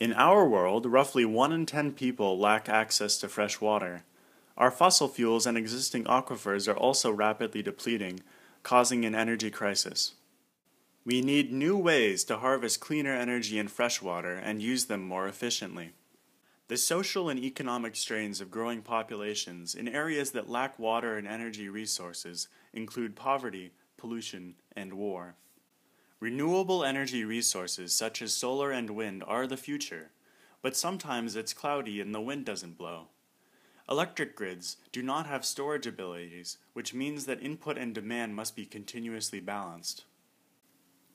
In our world, roughly 1 in 10 people lack access to fresh water. Our fossil fuels and existing aquifers are also rapidly depleting, causing an energy crisis. We need new ways to harvest cleaner energy and fresh water and use them more efficiently. The social and economic strains of growing populations in areas that lack water and energy resources include poverty, pollution, and war. Renewable energy resources such as solar and wind are the future, but sometimes it's cloudy and the wind doesn't blow. Electric grids do not have storage abilities, which means that input and demand must be continuously balanced.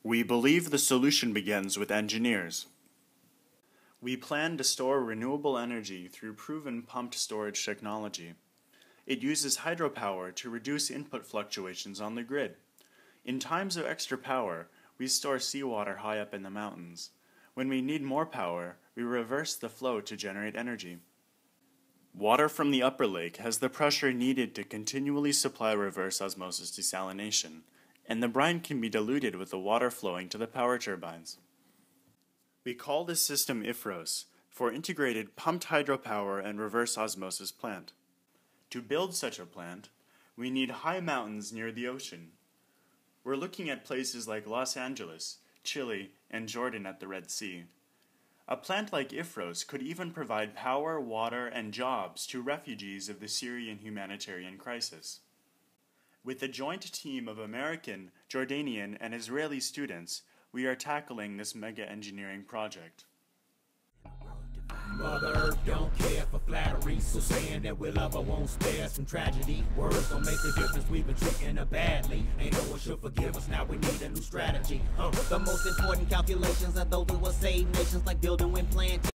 We believe the solution begins with engineers. We plan to store renewable energy through proven pumped storage technology. It uses hydropower to reduce input fluctuations on the grid. In times of extra power, we store seawater high up in the mountains. When we need more power, we reverse the flow to generate energy. Water from the upper lake has the pressure needed to continually supply reverse osmosis desalination, and the brine can be diluted with the water flowing to the power turbines. We call this system IPHROS, for Integrated Pumped Hydropower and Reverse Osmosis Plant. To build such a plant, we need high mountains near the ocean. We're looking at places like Los Angeles, Chile, and Jordan at the Red Sea. A plant like IPHROS could even provide power, water, and jobs to refugees of the Syrian humanitarian crisis. With a joint team of American, Jordanian, and Israeli students, we are tackling this mega engineering project. Mother Flattery, so saying that we love her won't spare us from tragedy. Words don't make a difference, we've been treating her badly. Ain't no one should forgive us, now we need a new strategy. The most important calculations are those that will save nations, like building wind planting.